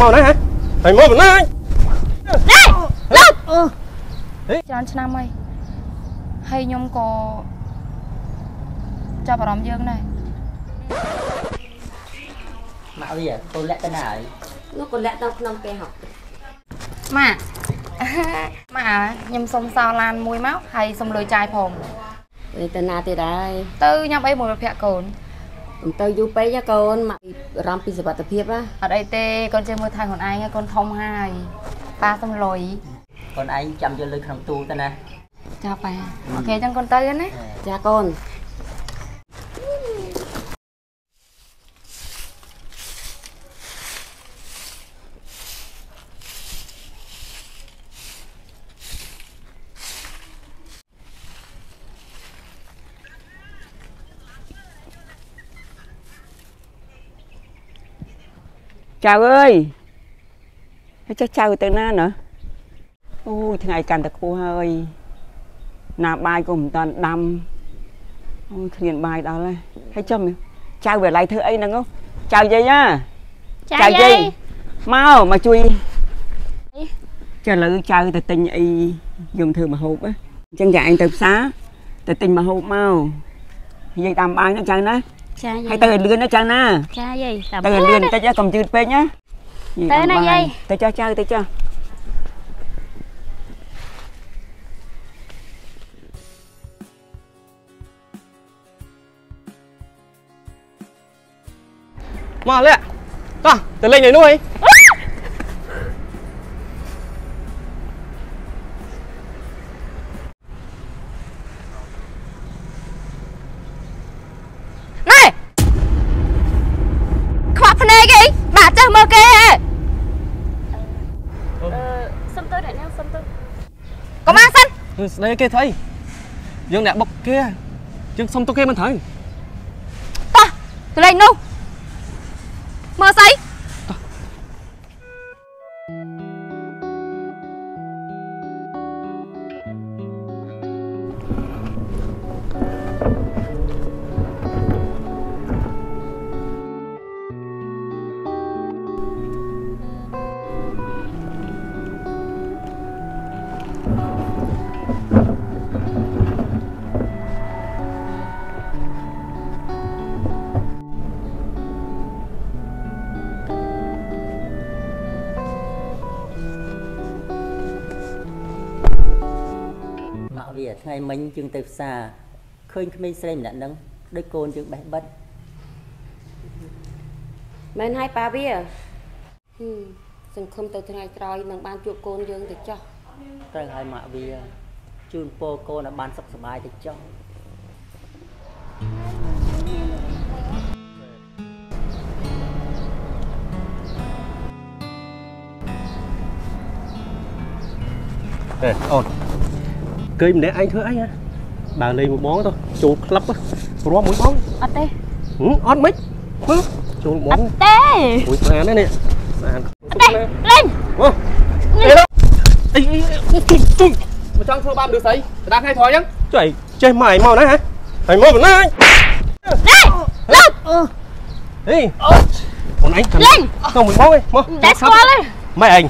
មកណាហ៎ហើយមកបណ្ណាញនេះលុបហេច្រើនឆ្នាំហើយហើយខ្ញុំក៏ចាប់អារម្មណ៍យើងដែរម៉ាក់វាកូនលាក់ទៅណាហើយនោះក៏លាក់ទៅក្នុងគេហ៎ម៉ាក់ម៉ាក់ខ្ញុំសុំសោឡានមួយមកហើយសុំលុយចាយផងទៅទៅណាទៀតហើយទៅញ៉ាំអីមួយប្រភពកូន មិនទៅយូរពេកណាកូនមកអារម្មណ៍ពីសុខភាពណាអត់អីទេកូនជិះមើលថៃខ្លួនឯងកូនធំហើយប៉ាសុំលុយកូនឯងចាំយកលុយក្នុងទូទៅណាចាប៉ាអូខេអញ្ចឹងកូនទៅណាចាកូន ចៅអើយហើយចុះចៅទៅណាណ៎អូយថ្ងៃកាន់តែខ្ពស់ហើយណាបាយក៏មិនតាន់ដាំអូយគ្មានបាយដល់ហើយហើយចុះចៅវាឡៃធ្វើអីហ្នឹងហ៎ចៅយាយណាមកមកជួយចាឥឡូវចៅទៅទិញអីយកធ្វើម្ហូបណាអញ្ចឹងចាឯងទៅផ្សារទៅទិញម្ហូបមកយាយដាំបាយណាចៅណា ចាយាហើយយទៅឲ្យលឿនណាចៅណាចាយាយតាមទៅឲ្យលឿនបន្តិចណាកុំយឺតពេកណាទៅណាយាយទៅចុះចៅទៅចុះមកលាក់តោះទៅលេងនៅនោះអី មើលគេហ៎សុំទៅអ្នកនាងសុំទៅកុំអានសិនស្ដីគេធ្វើអីយើងអ្នកបុកគេយើងសុំទុកគេមិនត្រូវតោះទៅលេងនោះមើលស្អី ម៉ាក់វាថ្ងៃមិញយើងទៅផ្សារឃើញក្មេងស្រីម្នាក់ហ្នឹងដូចកូនយើងបេះបិទមែនហើយប៉ាវាហឹមសង្ឃឹមទៅថ្ងៃក្រោយនឹងបានជួបកូនយើងទៅចោះត្រូវឲ្យម៉ាក់វាជូនពរកូនឲ្យបានសុខសប្បាយទៅចុះហេអូន គេម្នាក់ឯងធ្វើអីហ៎ដើរលេងមួយបងទៅចូលក្លឹបរួមមួយបងអត់ទេហឹមអត់មិនមើលចូលបងទេមួយស្អាតណាស់នេះស្អាតអត់ទេលេងមកអីដល់អីអីទុំទុំមកចង់ធ្វើបាបឬស្អីកដាថ្ងៃថយអញ្ចឹងចុះឯងចេះមកឯងមកណាហ៎ហើយមកបណ្ណាញនេះលុបហេអូនឯងទៅមួយបងឯងមកតែស្គាល់ទេម៉ែឯង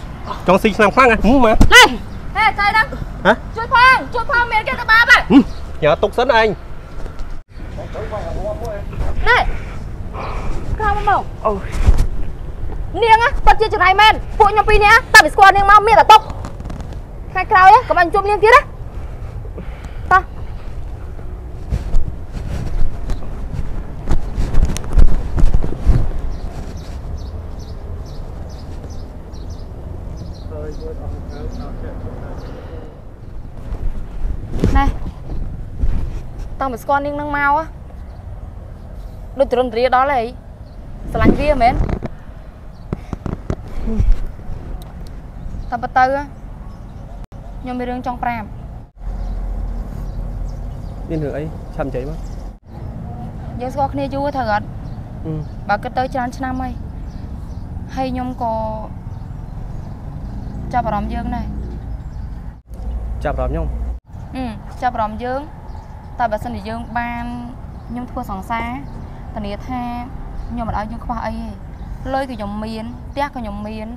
ចង់ស៊ីឆ្នាំខ្លាំងហ៎ហឹមមកនេះហេចៃហ្នឹងហ៎ជួ យផងជួយផងមានគេទៅបាបហ៎ញ៉ាទុកសិនឯងនេះក្រោមមកអូនាងប៉ាត់ជាចង្រៃមែនពួកខ្ញុំពីរនាក់តែវាស្គាល់នាងមកមានតែຕົកថ្ងៃក្រោយកុំឲ្យជួបនាងទៀតណាតោះ ណែ តោះមកស្គាល់នាងនឹងមកហ៎ដូចទ្រនទ្រាដល់ហើយស្រឡាញ់វាមែនតែបើទៅហ៎ខ្ញុំមានរឿងចង់ប្រាប់មានរឿងអីឆាប់និយាយមកយើងស្គាល់គ្នាយូរត្រូវអត់បើគិតទៅច្រើនឆ្នាំហើយហើយខ្ញុំក៏ចាប់អារម្មណ៍យើងដែរចាប់អារម្មណ៍ខ្ញុំអឺចាប់អារម្មណ៍យើង តែបើសិនជាយើងបានខ្ញុំធ្វើសង្សារធានាថាខ្ញុំមិនឲ្យយើងខ្វះអីទេលុយក៏ខ្ញុំមានផ្ទះក៏ខ្ញុំមាន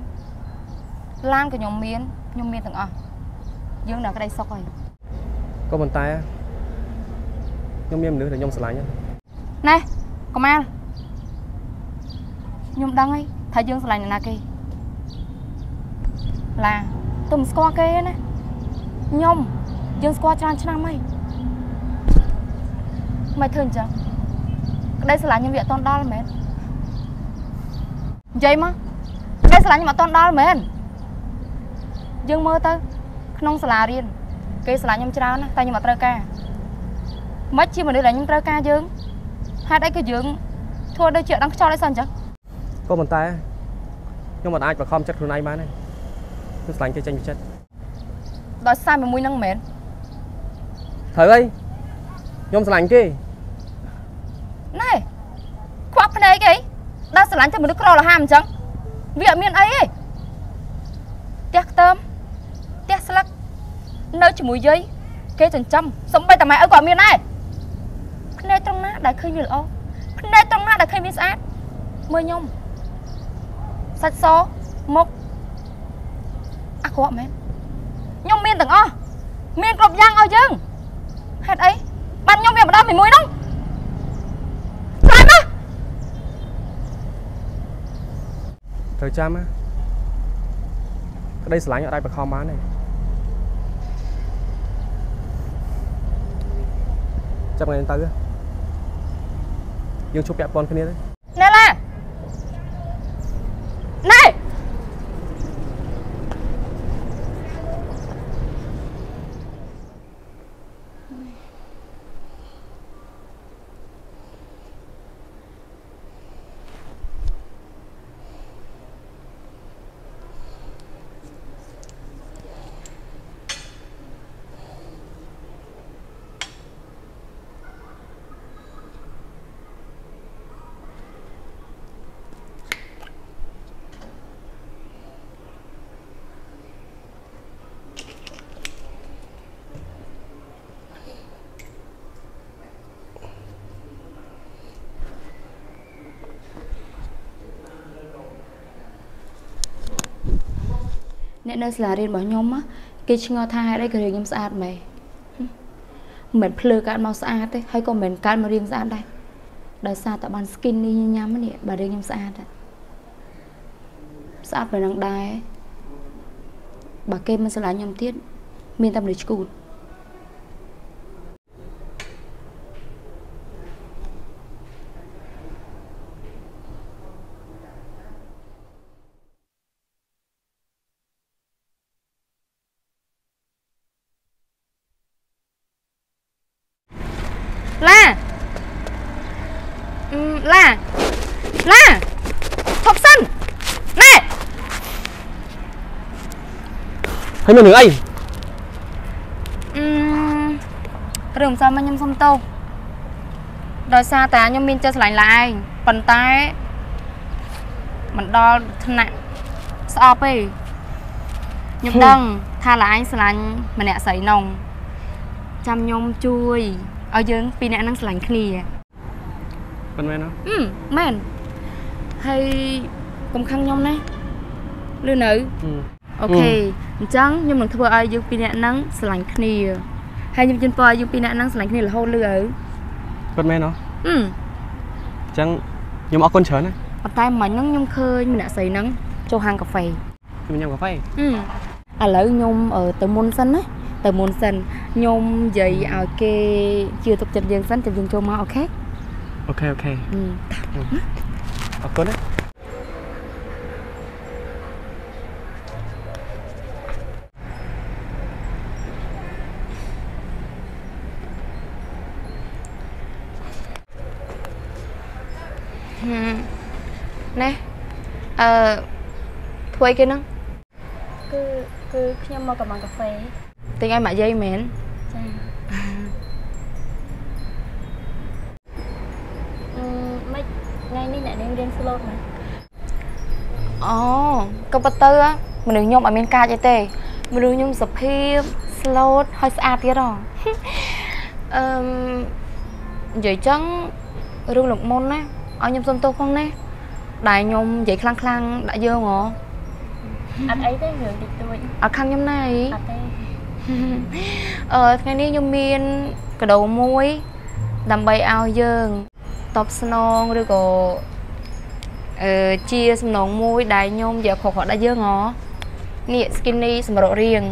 ឡានក៏ខ្ញុំមានខ្ញុំមានទាំងអស់យើងដល់ក្តីសុខហើយក៏ប៉ុន្តែខ្ញុំមានមនុស្សដែលខ្ញុំស្រឡាញ់ណាណែកុមាលខ្ញុំដឹងហើយថាយើងស្រឡាញ់អ្នកណាគេឡាទុំស្គាល់គេទេណាខ្ញុំយើងស្គាល់ច្រើនឆ្នាំហើយ មិនធ្វើអញ្ចឹងក្តីស្រឡាញ់ខ្ញុំវាអត់តន់ដល់មែននិយាយមកក្តីស្រឡាញ់ខ្ញុំអត់តន់ដល់មែនយើងមើលទៅ ក្នុងសាលារៀនគេស្រឡាញ់ខ្ញុំច្រើនណាស់តែខ្ញុំអត់ត្រូវការមិនជាមនុស្សដែលខ្ញុំត្រូវការយើងហេតុអីក៏យើងធ្វើដូចជាអត់ដឹងខ្យល់អីសិនអញ្ចឹងក៏ប៉ុន្តែខ្ញុំមិនអាចបង្ខំចិត្តខ្លួនឯងបានទេខ្ញុំស្រឡាញ់គេចេញពីចិត្តដោយសារតែមួយនឹងមិនមែនត្រូវហើយខ្ញុំស្រឡាញ់គេ ណែខ្វាក់ភ្នែកអីដល់ស្រឡាញ់តែមនុស្សក្រលហាមអញ្ចឹងវាអត់មានអីទេផ្ទះខ្ទឹមផ្ទះស្លឹកនៅជាមួយយាយគេចិញ្ចឹមសំបីតែម៉ែឪក៏អត់មានដែរភ្នែកត្រង់ណាដែលឃើញវាល្អភ្នែកត្រង់ណាដែលឃើញវាស្អាតមើលខ្ញុំសាច់សមុខអាក្រក់មែនខ្ញុំមានទាំងអស់មានគ្រប់យ៉ាងឲ្យយើងហេតុអីបានខ្ញុំវាម្ដងមួយមួយហ្នឹង ស្លាប់មក ត្រូវចាំណាក្តីស្រឡាញ់អត់អាចបង្ខំបានទេចាំថ្ងៃនេះទៅយើងជួបពាក់ព័ន្ធគ្នាទៅ ណែឡាណែ អ្នកនៅសាលារៀនរបស់ខ្ញុំណាគេឆ្ងល់ថាហេតុអីក៏រៀងខ្ញុំស្អាតម៉េចមិនមែនភ្លើកើតមកស្អាតទេហើយក៏មិនមែនកើតមករៀងស្អាតដែរដោយសារតែបាន skin នេះញ៉ាំនេះបាទរៀងខ្ញុំស្អាតដែរស្អាតប៉ុណ្ណឹងដែរបើគេមិនស្រឡាញ់ខ្ញុំទៀតមានតែមនុស្សឈួត ឡាអឺឡាឡាធប់សិនណែហើយមានរឿងអីអឺរឿងមិនសមមកខ្ញុំសុំទោសដោយសារតែខ្ញុំមានចិត្តស្រឡាញ់ឡាឯងប៉ុន្តែមិនដល់ថ្នាក់ស្អប់ទេខ្ញុំដឹងថាឡាឯងស្រឡាញ់ម្នាក់ស្រីនងចាំខ្ញុំជួយ ឲ្យយើងពីរនាក់ហ្នឹងស្រឡាញ់គ្នាប៉ុន្មានណាអឺមែនហើយកុំខឹងខ្ញុំណាឬនៅអូខេអញ្ចឹងខ្ញុំនឹងធ្វើឲ្យយើងពីរនាក់ហ្នឹងស្រឡាញ់គ្នាហើយខ្ញុំជូនពរឲ្យយើងពីរនាក់ហ្នឹងស្រឡាញ់គ្នារហូតលឺឪប៉ុន្មានណាអឺអញ្ចឹងខ្ញុំអរគុណច្រើនណាប៉ុន្តែមិញហ្នឹងខ្ញុំឃើញម្នាក់ស្រីហ្នឹងចូលហាងកាហ្វេខ្ញុំញ៉ាំកាហ្វេអឺឥឡូវខ្ញុំអឺទៅមុនសិនណា ទៅមុនសិនខ្ញុំនិយាយឲ្យគេជឿទុកចិត្តយើងសិនចាំយើងចូលមក okay okay okay អឺអរគុណណាណែអឺធ្វើអីគេហ្នឹងគឺគឺខ្ញុំមកកំងកាហ្វេ ទិញឲ្យម៉ាក់យាយមែនចាអឺមិនថ្ងៃនេះអ្នកនាងរៀន slow ណាអូក៏ប៉ុន្តែមនុស្សខ្ញុំអត់មានកាចអីទេមនុស្សខ្ញុំសុភាព slow ហើយស្អាតទៀតហ៎អឺមនិយាយចឹងរឿងលោកមុនណាឲ្យខ្ញុំសុំទោសផងណាដែលខ្ញុំនិយាយខ្លាំងខ្លាំងៗដាក់យើងហ៎អត់អីទេរឿងតិចតួចអត់ខាងខ្ញុំណាអីអត់ទេ អឺថ្ងៃនេះខ្ញុំមានកាដូមួយ ដើម្បីឲ្យយើងតបស្នងឬក៏អឺជាសំណងមួយដែលខ្ញុំយកខកខកដាក់យើងហ៎នេះ skinny សម្រាប់រៀង